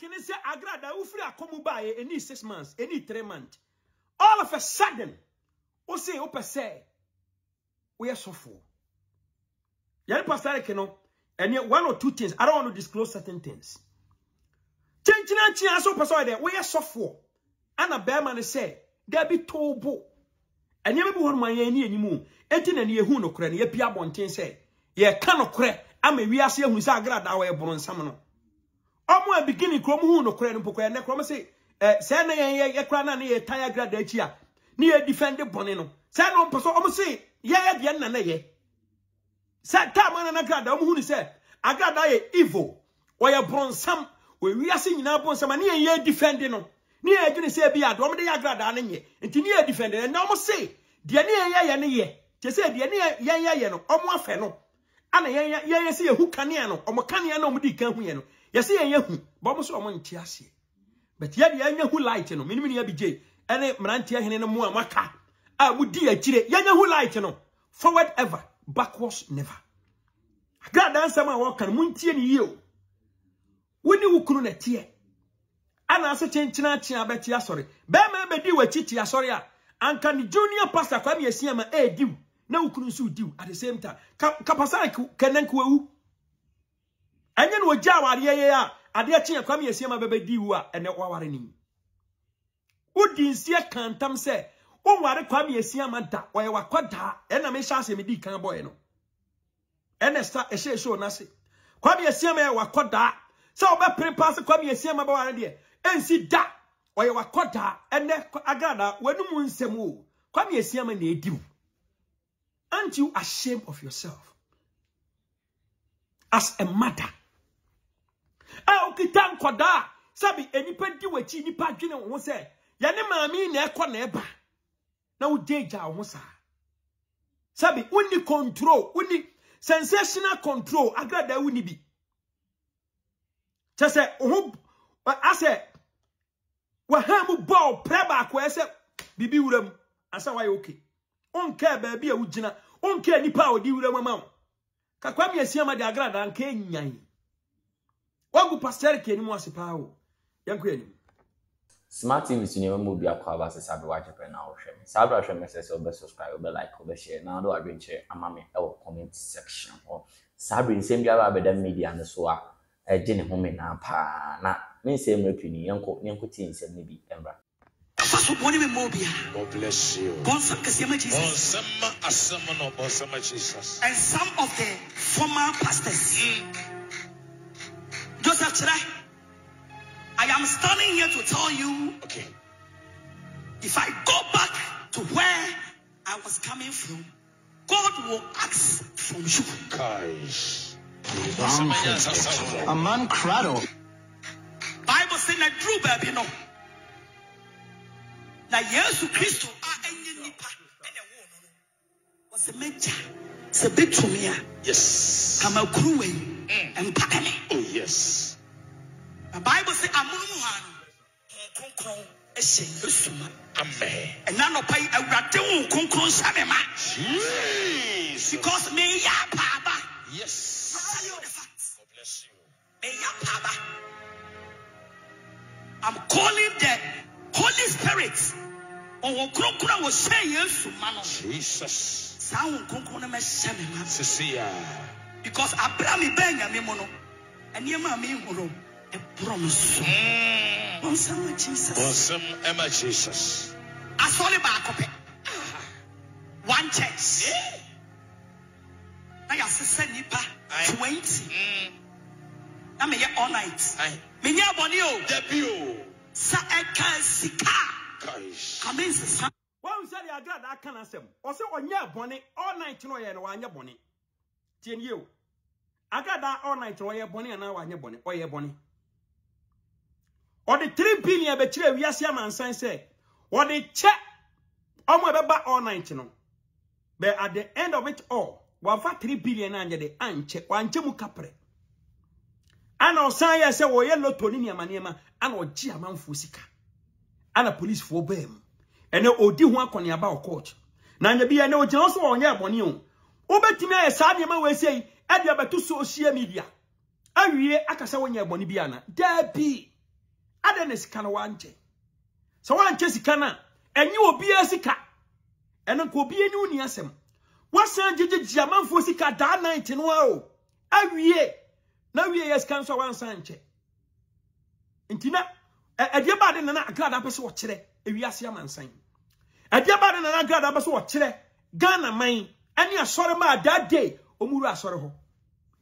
kini sɛ agrada wofiri akɔmu e ɛni six months ɛni three months. All of a sudden o se o pɛ sɛ o yɛ sɔfo yɛn pastor Eric no ɛni one or two things I don't want to disclose certain things. Kyenkyena kyena so pɛ sɛ ɔyɛ dɛ o yɛ sɔfo ɛna bɛrima no sɛ dabi toobo ɛnneɛma bi wɔ nom ayɛ ni anim eti na ni ehu nokorɛ ni yɛ pia abɔnten sɛ yɛ ka nokorɛ ama wiase ehun sɛ agrada wɔ ɛboro nsam no. ọmụ ebikini kurom hu no kora no pokora ne kurom eh, se eh na ye ye kora na na ye tire grade achi a na ye defend bone no. Se na ompo so omo se ye ye de na na ye. Se time na na grade omo hu ni se agrada ye evil we ye bronsam we wiase nyina bronsam na ye ye defend no. Na ye dwene se bi ado omo de ye agrada na nye. Nti na ye defend na omo se de na ye ye ne ye. Che se de na ye ye no omo afa no. Ana yɛn yɛn yɛ sɛ yɛhu kanea no ɔmo kanea na ɔmo di kan hu yɛ no yɛsɛ yɛn yɛ hu bɔ ɔmo so ɔmo nte aseɛ. But yɛ deɛ yɛn light no minimu yɛ bi gye ɛne mmeranteɛ hene no mu a maka a mo di akyire yɛn yɛ hu light no forward ever backwards never. Agradaa nsɛm a wɔka no mo ntie ne yie o. Wo ne wo kunu na teɛ anaasɛ kyenkyena kyea bɛte asɔre. Bɛrima bɛdi w'akyi te asɔre a anka ne junior pastor kwame asia ma ɛɛdiw na wo kunu nso diw at the same time. Kapasan kenen kwewu enye no gya ware ye a ade akye akwam yesie ma bebe diw a ene waware ni udi nsie kantam se wo ware kwam yesie ma da wo ye wakwada ena me sha se me di kan boy no. Ene sta e she show na se. Kwam yesie ma ye wakwada se wo be prepare se kwam yesie ma ba ware de ensi da wo ye wakwada ene agrada wanum nsem wo kwam yesie ma na ediw Aren't you ashamed of yourself? As a mother. Ayo kita nkwada. Sabi, enipa diwe chi, enipa jine wonse. Yane mami ne kwa neba. Na ujeja wonsa. Sabi, uni control, uni sensational control. Agra da uni bi. Chese, uhub, ase, wahamu bao preba kwa ese, bibi urem. Asa wayo okay. Onkaa baabi a wogyina onkaa nipa a ɔde wura mu ama wo kakwa mi asia ma de agrada nka enyan wagu ni mu ase paa o anim smart tv so nneɛma mu bi akɔ aba sɛ pɛ na wohwɛ me saa berɛ hwɛ me sɛ subscribe wobɛ like wobɛ share. Na wode wadwenkyerɛ ama me ɛwɔ comment section. Hɔ saa bere nsɛm biara media no so a ɛgye ne menaa paa na me nsɛm pii ni yɛnkɔ yɛnkɔ tie nsɛm no God bless you. bɔnsam kɛseɛ ma jesus Bonsama asɛm no bonsama Jesus. and some of the former pastors joseph kyerɛ i am standing here to tell you Okay. if i go back to where i was coming from god will ask from you Guys. Bonsama yɛnsa sɛ A man cradle. bible say na duru baabi no na yesu kristo a ɛnyɛ nipa ɛna ɛwɔ no no wɔsɛ mɛgya sɛ bɛtumi a Yes. kamakuruwa yi mpae mm. me Oh, yes. na bible sɛ amonom ha no Honhom kronkron hyɛ yesu ma Amen. ɛna nɔpa yi awurade wo kronkron hyɛ me ma Jesus. because meyɛ apaaba Yes. I'll tell you the facts. God bless you. meyɛ apaaba i'm calling the holy spirit ɔwɔ kronkron a wɔhyɛ yesu ma no Jesus. saa wo kronkron no mɛhyɛ me ma. Sisia. because abra me bɛɛ nyame mu no nneɛma a mehu no ɛborɔ me so ɔnsa ma jesus. Bonsam Emma Jesus. asɔre baako pɛ one church na yɛasesɛ nnipa Aye. 20 na meyɛ all night. Menyɛ bɔne o. Debut. sa ɛka sika Guys. kame nsesa wɔn sɛ de agrada aka n'asɛm ɔsɛ ɔnyɛ bɔne all night no ɔyɛ no wanyɛ bɔne tie nie o. Agrada all night no ɔyɛ bɔne anaa wanyɛ bɔne ɔyɛ bɔne ɔde three billion bɛkyerɛ wiase amansan sɛ ɔde kyɛ ɔmo a ɛbɛba all night no but at the end of it all wafa three billion na anyɛ de ankyɛ wankyɛ mu kaprɛ ana ɔsan yɛ sɛ wɔyɛ lotto ne nneɛma nneɛma ana ɔgye amanfoɔ sika. ana police fo ba mu ene odi ho akone aba court. Na nya bia ne o gyina so onye abone o obetimi aye saa ne ma we sei e dia beto social media. Awie akasa onye abone bia na. Da bi sika no wanche so wanche sika na enye obi asika ene ko obi eni uni asem wasan jigigi amanfo sika da 90 no o. Awie na wie yes kan so wansanche ntina ɛdeɛ baa de nana agrada pɛ sɛ wɔkyerɛ ewiase amansan ɛdeɛ baa de nana agrada pɛ sɛ wɔkyerɛ ghana man ɛne asɔre ma a that day ɔmuru asɔre hɔ.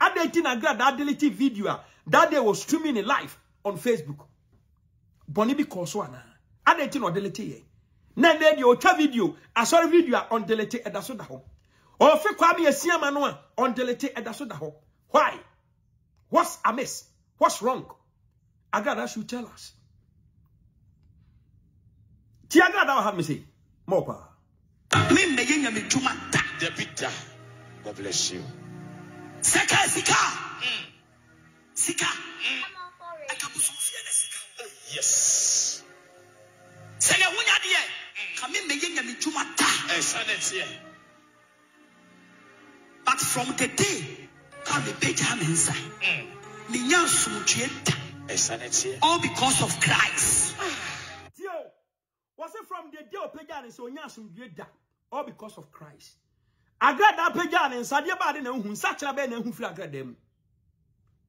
Ada nti na agrada adelete video a that day was streaming it live on facebook. Bɔne bi kɔɔ so anaa? Ada nti na ɔdelete yɛ. Na ɛnɛ deɛ ɔtwa video asɔre video a ɔndelete ɛda so da hɔ. Ɔfe kwame asiama no a ɔndelete ɛda so da hɔ. Why? What's amiss? What's wrong? Agrada should tell us ti agradaa wɔ ha me se mɔ paa memmɛyɛ nyame dwuma da David. God bless you. sɛka sika. Sika. Ɛka bosomfie ne sika. Oh, yes. sɛ yɛ wonya deɛ mm. ka memmɛyɛ nyame dwuma da Ẹ̀sán ẹ̀ tiẹ̀. but from the day ka mebɛgyaa me nsa menya mm. asomdwie da Ẹ̀sán ẹ̀ tiẹ̀. all because of christ the day of Pejan so nya asomdwe da all because of Christ. Agrada Pejan and Sadia Bade na hu sachra be na hu firi agrada mu.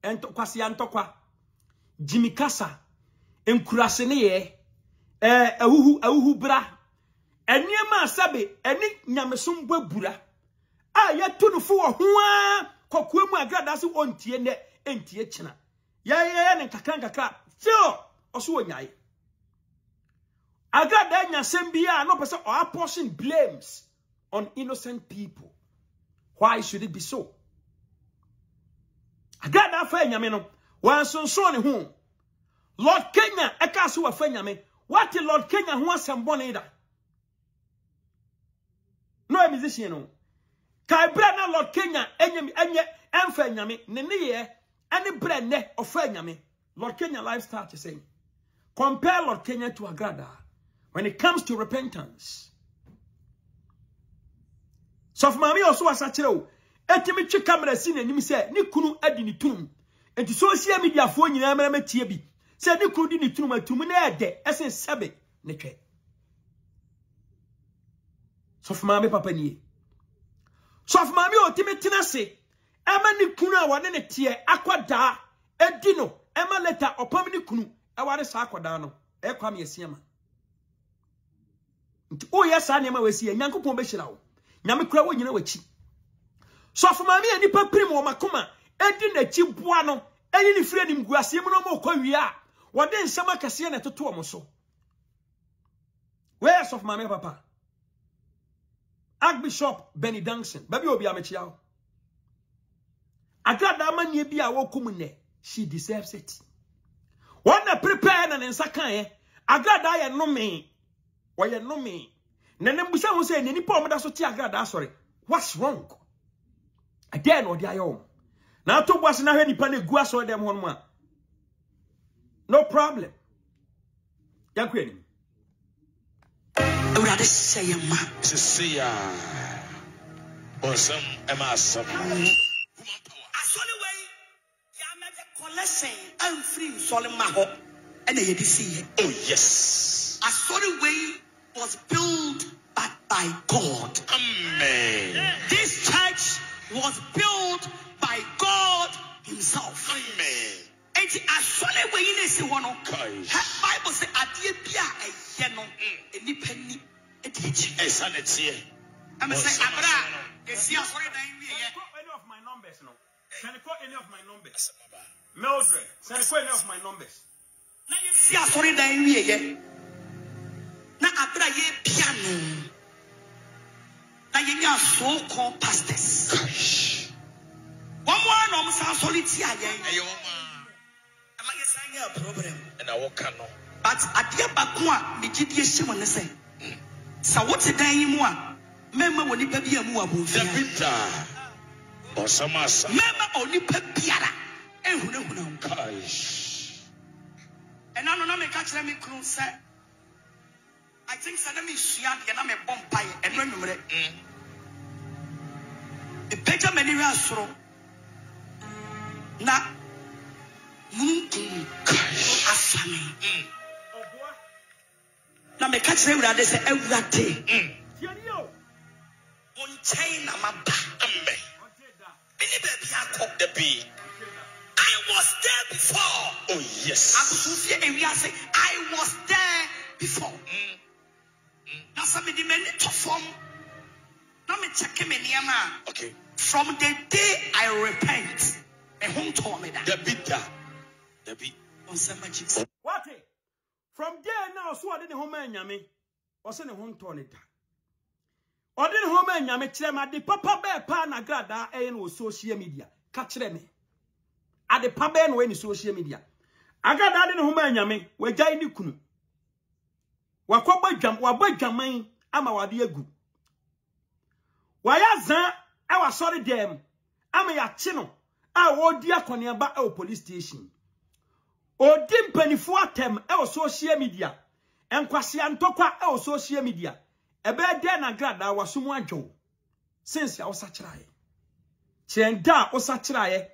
Ento kwase antokwa. Jimmy Kasa enkurase ne ye eh awuhu awuhu bra. Eniema asabe eni nyamesom bobura. A yetu no fo ho a kokua mu agrada se ontie ne entie kyena. Ya ya ne kakra kakra. Tio, oso onyae. Agrada nya asɛm bi a no person or portion blames on innocent people. Why should it be so? Agrada afa nyame no, wansonson ne ho. Lord Kenya ɛka so nyame. What Lord Kenya ho asɛm bɔne da? No a musician no. Kai bra na Lord Kenya enye enye emfa nyame ne ne ye ene bra. Lord Kenya lifestyle to say. Compare Lord Kenya to Agrada when it comes to repentance. So for mommy also was a chill. Etimi chika mre sine ni se ni kunu edi ni tunum. Enti social media fo nyina mre metie bi. Se ni kunu di ni tunum atum na ede esen sebe ne twe. So for mommy papa nie. So for mommy otimi tena se ema ni kunu a wane ne tie akwada edi no ema leta opam ni kunu eware sa akwada no ekwa me esiema. Nti woyɛ saa nneɛma wasi yɛ nyankopɔn bɛhyira wo. Nyame kora wo nyina w'akyi. Sɔfo maame a nnipa pirim wɔ makoma ɛdi n'akyi boa no ɛyi ne firi anim gu aseɛ mu no ma ɔkɔ wie a wɔde nsɛm akɛseɛ na ɛtoto ɔmo so. Wɛyɛ sɔfo maame papa? Archbishop benny danson baabi obi amekyia wo. Agradaa amanneɛ bi a wɔkɔ mu nnɛ she deserves it. Wɔn na prepare na ne nsa kaeɛ. Agradaa yɛ nomee wɔyɛ nnome na ne mbusa ho sɛ ne nipa a ɔmoda so te agradaa asɔre what's wrong? Ɛdɛn na ɔde ayɛ wɔn na ato bu ase na hwɛ nipa no egu asɔre dɛm hɔ nom a. No problem. Yɛnkɔ anim awurade hyɛ yɛ ma. Sisi ya. Bọ̀nsẹ̀m ẹ̀ máa sọ. asɔre wei yɛamɛde collection amfiri nsɔre ma hɔ ɛna yɛde siiɛ Oh, yes. asɔre wei was built by, by god. Amen. this church was built by god himself. Amen. enti asɔre wei na esi hɔ no Kai. hɛ bible sɛ adeɛ bi a ɛyɛ no nnipa ni ɛdi akyi Ẹ̀sán ẹ̀ tiẹ̀. ɛmɛ sɛ Bọ̀nsẹ̀m abere a asọ̀rọ̀. yɛsi asɔre dan any of my numbers no. Can you call any of my numbers. Mildred can you call any of my numbers. Na yɛsi asɔre dan wieɛ na abere a yɛpia no na yɛnya so-called pastors Kai. wɔn mo ara na wɔn san asɔre tia yɛn Ẹ̀yẹ wọ́n máa. ɛma yɛsan yɛ a problem wọ́n kà nọ. but adeɛ baako a megye die hyɛ mu ne sɛ sɛ wote dan yi mu a mɛma wɔ nipa bi a mu wɔ abɔnfia David da. Bọ̀nsẹ̀m asa. mɛma onipa biara ehunahuna wo ɛna no na meka kyerɛ me kunu sɛ i think sɛ na mesua adeɛ na mebɔ mpaeɛ ɛno anwummerɛ mepagya m'ani hwɛ asoro na Gosh. afa me Mm. Na meka kyerɛ awurade sɛ awurade Mm. Tie ni o. wo nkyɛn na maba Amen. Ọjẹ da. mene baabi akɔ The B. i was there before Oh, yes. i was there before Mm. Na sɛ mede m'ani to fam na mekyɛke me nneɛma a Okay. from the day i repent me ho ntɔɔ me da The B. Da. The B. ɔnsɛm akyi Wate. From there now so ɔde ne ho ma nyame. Ɔsɛ ne ho ntɔ ne da. Ɔde ne ho ma nyame kyerɛ ma de papa bɛɛ pa na grada ɛyɛ no wɔ social media. Ka kyerɛ me. Ade pa bɛɛ no wɔ ne social media. Agrada de ne ho ma nyame. Wagyae ne kunu. Wabɔ dwaman ama wade agu. Wayɛ zan ɛwɔ asɔre dɛm ama yɛakye no a wɔredi akɔneaba ɛwɔ police station. odi mpanifo atem ɛwɔ social media. Nkwasia ntɔkwa ɛwɔ social media. Ɛbɛyɛ dɛn na grada waso mu adwo since ya wosa kyerɛɛ kyerɛn da a wosa kyerɛɛ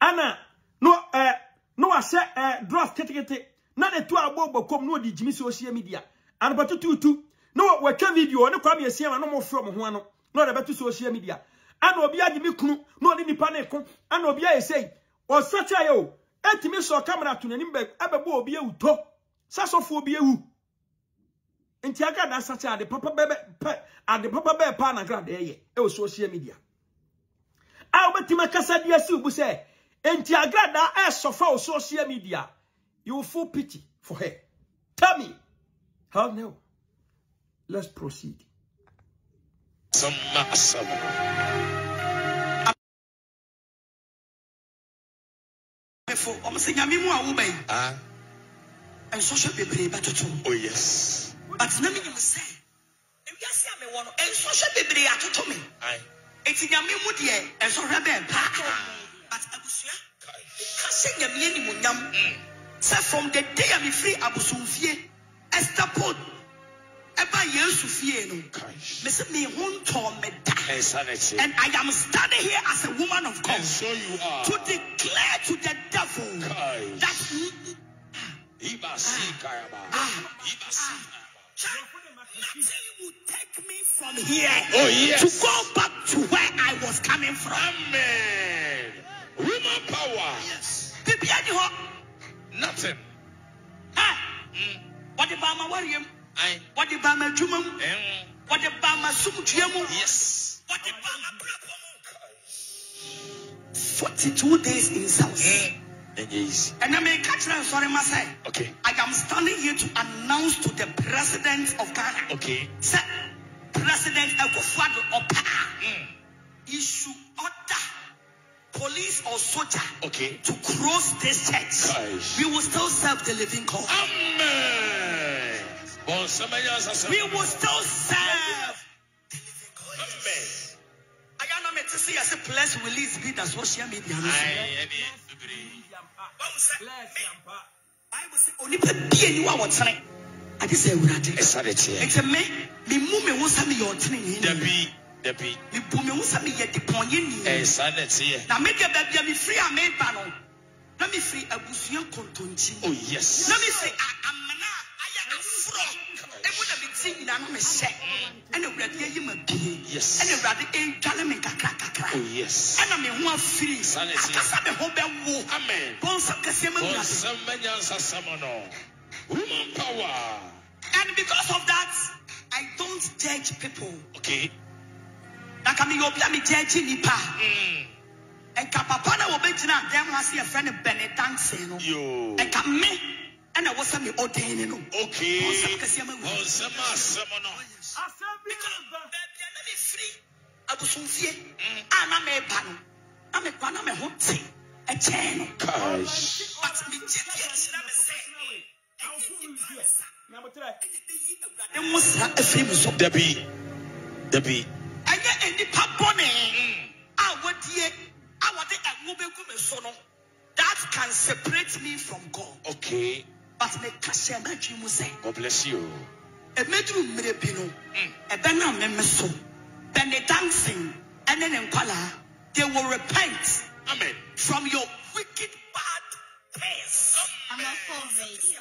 ana no ɛ no wahyɛ ɛ draft ketekete na ne to agbo gbokom no di jimi social media. Anbato tutu no watwa video ne kwa miesia ma no mo from ho ano no de beto social media. Ana obi agi mi kunu no ni nipa ne ko ana obi ayesei o sacha ye etimi so camera to nanim be abebo obi ewuto sasofo obi ewu. Nti aka na sacha ade papa bebe ade papa bebe pa na grade e ye. E, e o social media. A obetima kasa dia si ubu se. Nti agrada e sofa o social media. You will feel pity for her. Tell me. How now? Let's proceed. Some massive. mefo ɔm sɛ nyame mu a woba yi Ah. nsɔhwɛ bebree bɛtoto Oh, yes. but na menim sɛ ewiase a mewɔ no nsɔhwɛ bebree atoto me. Aye. enti nyame mu deɛ nsɔhwɛ bɛɛ paa but abusua ka sɛ nyame animonyam sɛ from the day a mefiri abosomfie esther pod ɛba yesu fie no Gosh. me sɛ me ho ntɔɔ me da Insanity. and i am standing here as a woman of god so you are. to declare to the devil Gosh. that he Kayaba. ah, Ibasi. nothing will take me from here Oh, yes. to go back to where I was coming from. Amen. Woman power. Bibia ni hɔ. Nothing. Ah, Mm. wɔde ba ama wareɛ mu. Aye. Wɔde ba ama adwuma mu. Mm. Wɔde ba ama sumdua mu. Yes. Ba ama brabɔ mu. Forty-two days in South. Mm. And I may catch them sorry, myself. Okay. I am standing here to announce to the president of Ghana. Okay. Sir, President Akufo-Addo Opa. Mm. issue order police or soldier Okay. to cross this church. Gosh. We will still serve the living God. Amen. Bon, somebody else has We will still serve. Amen. I am not to see as a plus release be the social media. no so. Aye. Any. Bibiri. Bible say onipa bie ni wa wɔtene. Ade sɛ awurade. Insanity. Nti me me mu me ho sɛ meyɛ ɔtene ni. Debbie. Debbie. Me bu me ho sɛ meyɛ depɔnyɛ ni. Insanity. Na me de baabi a me firi a meba no. Na me abusua kontonkyi. Oh, yes. na me amena a ayɛ aforɔ ɛmu na me ti nyinaa mehyɛ ɛna awurade ayi ma bie Yes. ɛna awurade ɛdwane me kakra kakra Oh, yes. ɛna me ho afiri akasa me ho bɛwo Amen. bɔnsam kɛseɛ ma Bon, awurade somebody else. Woman power. and because of that i don't judge people Okay. Na ka meyɛ obi a megyagye nnipa Mm. ɛnka papa na wɔbɛgyina dɛm ha se yɛfrɛ no bɛne dansee no Yo. ɛnka me ɛna ɛwɔ sɛ me ɔdɛn no Okay. bɔnsam kɛseɛ ma Bon, awurade somebody summoned. baabi a na mefiri abosomfie a na meba no na mekwa na me ho te ɛkyɛn no Gosh. but megye di akyerɛ me sɛ ɛnyɛ nipa nsa ɛna ɛbɛyi awurade ho sra afiri me so Debbie. Debbie. Ɛnyɛ nnipa bɔne a wɔdie a wɔde ɛnwo bɛgu me so no that can separate me from god Okay. but meka hyɛ m'adwene mu sɛ God bless you. ɛmɛduru mmerɛ bi no mm. ɛbɛnam me me so bɛne dancing ɛne ne nkwalaa they will repent Amen. from your wicked bad I'm on phone radio.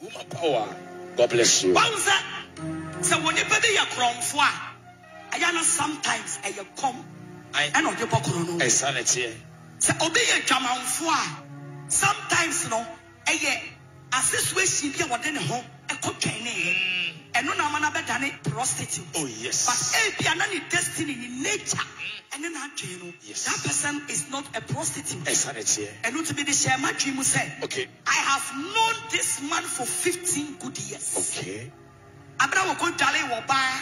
Woman power. God bless you. Wahu So sɛ wɔ nipa bi yɛ korɔmfo a ɛyɛ eh, no sometimes ɛyɛ kɔm I ɛna ɔde bɔ korɔ no. insanity. sɛ obi yɛ dwamanfo a sometimes no ɛyɛ asesue bi a wɔde ne ho ɛkɔ twɛn ne yɛ ɛno na ama no bɛdane prostitute Oh yes but eh, yes. ebia na ne destiny ne nature mm. ɛne n'adwene no Yes. that person is not a prostitute Insanity. ɛno nti bi de hyɛ m'adwene mu sɛ Okay. I have known this man for 15 good years. Okay. Abena wɔ kɔdwale wɔ baa,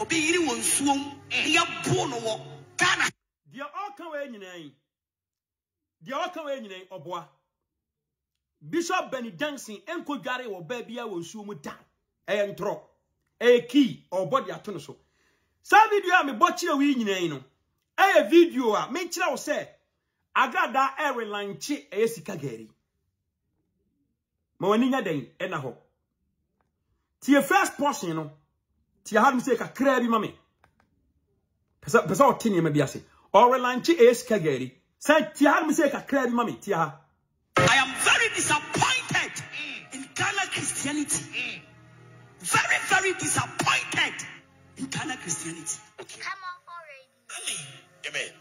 obi yiri wɔ nsuom, ne yɛbo no wɔ Ghana. deɛ ɔka wɔ nyinaa yi deɛ ɔka wɔ nyinaa yi ɔboa. Bishop benny johnson nkɔdware wɔ baa bi a wɔ nsuo mu da. Ɛyɛ ntorɔ. Ɛyɛ kii ɔbɔ de ato no so. Saa video a mebɔ kyerɛ wo yi yi no ɛyɛ video a menkyerɛ wo sɛ agrada ɛrelanche ɛyɛ sika gari. Ma w'ani nya dɛn? Ɛna hɔ. Tie first portion no. ti ha mse ka kra bi ma pesa pesa o tini ma ase o relanchi e gari say ti ha mse ka kra bi ma me ha i am very disappointed in Ghana Christianity. Very very disappointed in Ghana Christianity. Come on already. Amen. Amen.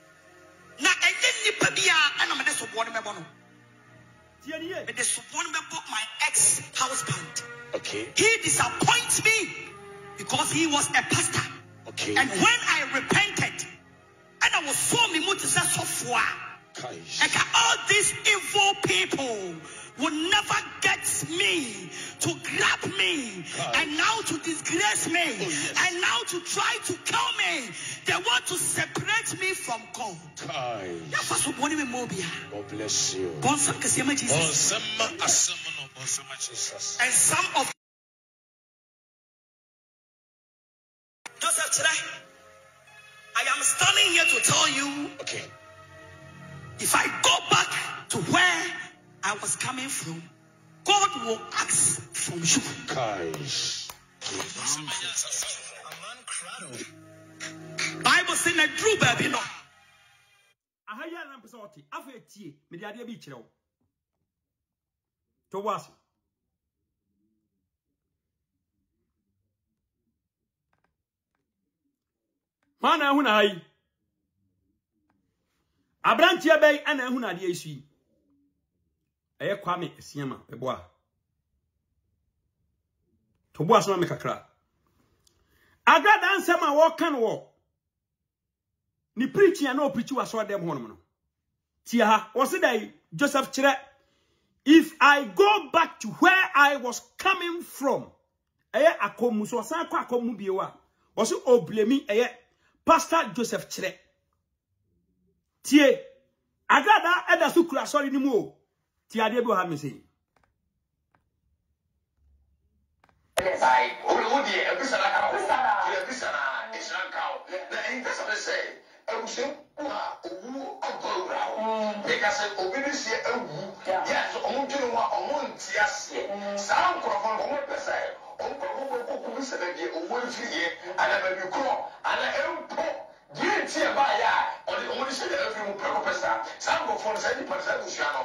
Na enye nipa bia ana me de sobo no mebo no. Tie ni ye me de sobo no mebo my ex husband okay. He disappoints me. Because he was a pastor. Okay. And when I repented, and I was so me to say so Kai. like all these evil people will never get me to grab me God. and now to disgrace me oh, yes. and now to try to kill me. They want to separate me from God. Kai. That's what we want to be. God bless you. Bonsam kesiama Jesus. Bonsama asamono. Bonsama Jesus. And some of Joseph Chire, I am standing here to tell you Okay. if I go back to where I was coming from, God will ask from you. Guys. Bible saying that Drew baby no. aha yi a na mpɛ sɛ ɔte afei tie mede adeɛ bi kyerɛ wo to wo hɔ na ahu na ha yi aberanteɛ bɛyi ana ahu na adeɛ yi so yi ɛyɛ kwame asiama ɛboa to boa so ma me kakra. Agrada nsɛm a wɔka no wɔ ne preaching a na ɔpreachi wɔ asɔre dɛm hɔnom no. Tia ha wɔse dɛ joseph kyerɛ if i go back to where i was coming from ɛyɛ akɔmu so ɔsan kɔ akɔmu bio a wɔse oblemi ɛyɛ pastor joseph kyerɛ tie agrada ɛda so kura asɔre no mu o tie bi wɔ ha me sɛ mu a owu abɔ ewura wo. Yɛka sɛ obi ne seɛ ewu. Yɛ so ɔmo dwene ho a ɔmo nte aseɛ. Saa nkorɔfo no ɔmo pɛ sɛ ɔmo nkorɔfo bɛ kɔ kubu sɛ owu efiri yɛ ana baabi korɔ ana empo deɛ eti ɛbaa a ɔde ɔmo de hyɛ deɛ efiri mu pɛrɛ kɔpɛ saa. Saa nkorɔfo no saa nipa no saa ebusua no.